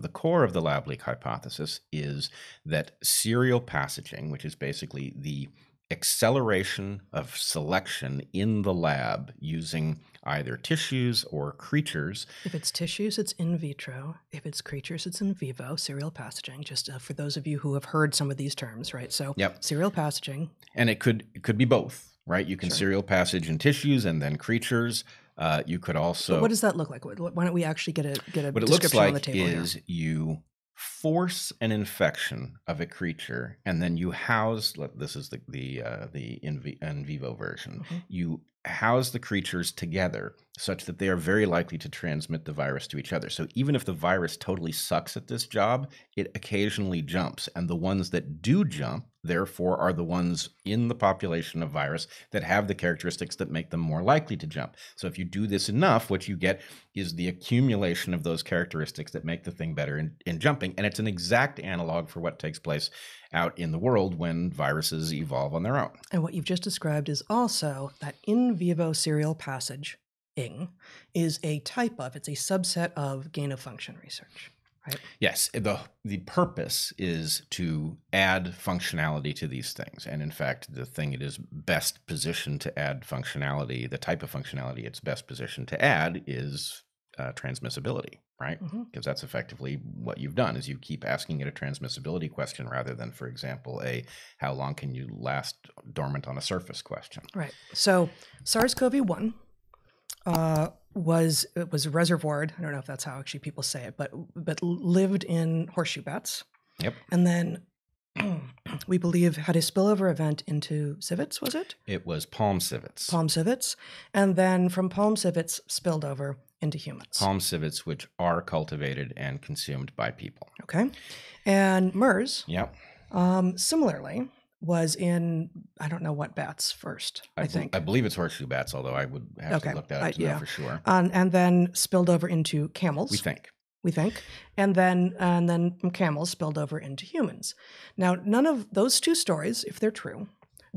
The core of the lab leak hypothesis is that serial passaging, which is basically the acceleration of selection in the lab using either tissues or creatures. If it's tissues, it's in vitro. If it's creatures, it's in vivo, serial passaging. Just uh, for those of you who have heard some of these terms, right? So, Yep. serial passaging. And it could it could be both, right? You can Sure. serial passage in tissues and then creatures. Uh, you could also But what does that look like? Why don't we actually get a get a what it looks description on the like table here? is you force an infection of a creature and then you house this is the the uh, the in, vi- in vivo version Mhm. you house the creatures together such that they are very likely to transmit the virus to each other so even if the virus totally sucks at this job it occasionally jumps and the ones that do jump therefore are the ones in the population of virus that have the characteristics that make them more likely to jump so if you do this enough what you get is the accumulation of those characteristics that make the thing better in, in jumping. And it's an exact analog for what takes place out in the world when viruses evolve on their own. And what you've just described is also that in vivo serial passage ing is a type of, it's a subset of gain of function research. Right? Yes, the the purpose is to add functionality to these things. And in fact, the thing it is best positioned to add functionality, the type of functionality it's best positioned to add is uh, transmissibility, right? Because that's effectively what you've done is you keep asking it a transmissibility question rather than for example a how long can you last dormant on a surface question Right. So SARS-CoV-1 uh, was it was reservoired. I don't know if that's how actually people say it, but but lived in horseshoe bats. Yep. And then we believe had a spillover event into civets. Was it it was palm civets palm civets? And then from palm civets spilled over into humans. palm civets which are cultivated and consumed by people Okay. And MERS yep um, similarly was in I don't know what bats first. I, bel- think. i believe it's horseshoe bats although i would have Okay, to look that I- up to yeah. know for sure um, and then spilled over into camels. we think we think, and then and then camels spilled over into humans. Now, none of those two stories, if they're true,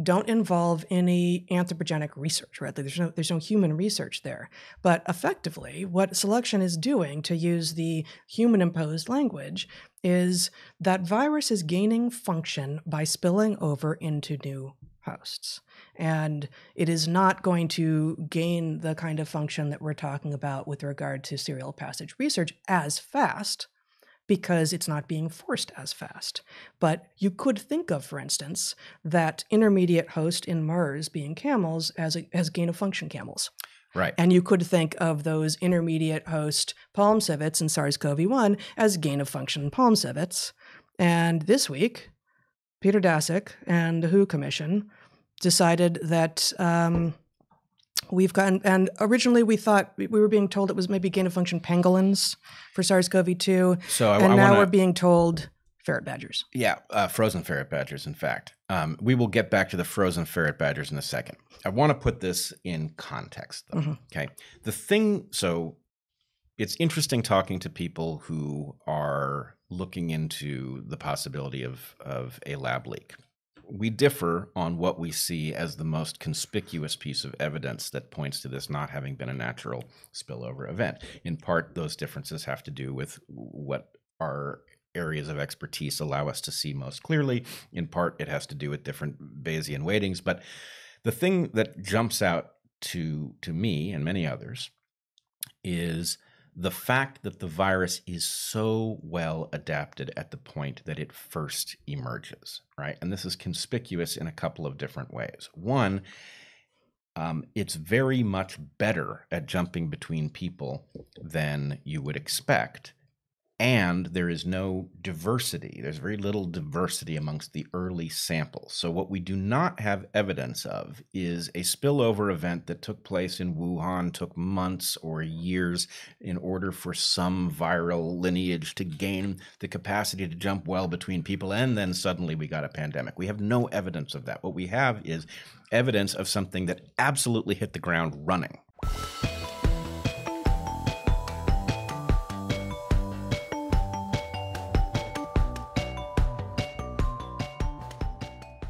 don't involve any anthropogenic research, right? There's no there's no human research there. But effectively, what selection is doing, to use the human imposed language, is that virus is gaining function by spilling over into new hosts. And it is not going to gain the kind of function that we're talking about with regard to serial passage research as fast because it's not being forced as fast. But you could think of, for instance, that intermediate host in MERS being camels as, a, as gain of function camels. right And you could think of those intermediate host palm civets in SARS CoV 1 as gain of function palm civets. And this week, Peter Daszak and the WHO Commission decided that um, we've gotten, and originally we thought we were being told it was maybe gain of function pangolins for SARS CoV 2. so i, And I now wanna, we're being told ferret badgers. Yeah, uh, frozen ferret badgers, in fact. Um, we will get back to the frozen ferret badgers in a second. I want to put this in context, though. Mhm. Okay. The thing, so it's interesting talking to people who are looking into the possibility of, of a lab leak. We differ on what we see as the most conspicuous piece of evidence that points to this not having been a natural spillover event. In part, those differences have to do with what our areas of expertise allow us to see most clearly. In part, it has to do with different Bayesian weightings. But the thing that jumps out to to me and many others is the fact that the virus is so well adapted at the point that it first emerges, right? And this is conspicuous in a couple of different ways. One, um, it's very much better at jumping between people than you would expect. And there is no diversity. There's very little diversity amongst the early samples. So, what we do not have evidence of is a spillover event that took place in Wuhan, took months or years in order for some viral lineage to gain the capacity to jump well between people. And then suddenly we got a pandemic. We have no evidence of that. What we have is evidence of something that absolutely hit the ground running.